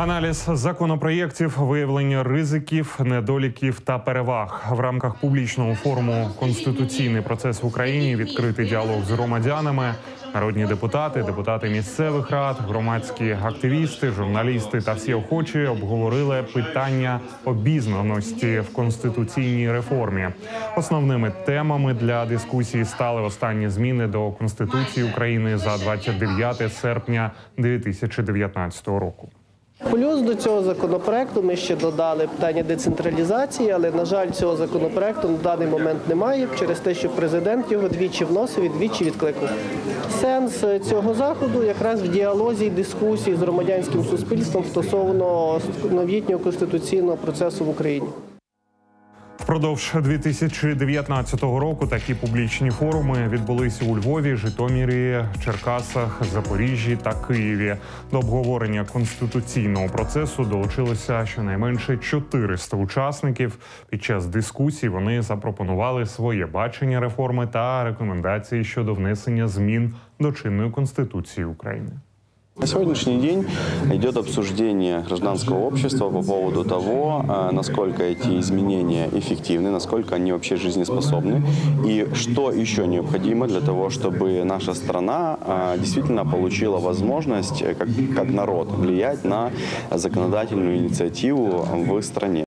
Аналіз законопроєктів, виявлення ризиків, недоліків та переваг в рамках публічного форуму Конституційний процес в Україні відкритий діалог з громадянами. Народні депутати, депутати місцевих рад, громадські активісти, журналісти та всі охочі обговорили питання обізнаності в конституційній реформі. Основними темами для дискусії стали останні зміни до конституції України за 29 серпня 2019 року. Плюс до цього законопроекту ми ще додали питання децентралізації, але на жаль, цього законопроекту на даний момент немає через те, що президент його двічі вносив і двічі відкликав. Сенс е, цього заходу якраз в діалозі і дискусії з громадянським суспільством стосовно новітнього конституційного процесу в Україні. Впродовж 2019 року такі публічні форуми відбулися у Львові, Житомирі, Черкасах, Запоріжжі та Києві. До обговорення конституційного процесу долучилося щонайменше 400 учасників. Під час дискусій вони запропонували своє бачення реформи та рекомендації щодо внесення змін до чинної конституції України. На сегодняшний день идет обсуждение гражданского общества по поводу того, а, насколько эти изменения эффективны, насколько они вообще жизнеспособны и что еще необходимо для того, чтобы наша страна а, действительно получила возможность, э, как, как народ, влиять на законодательную инициативу в стране.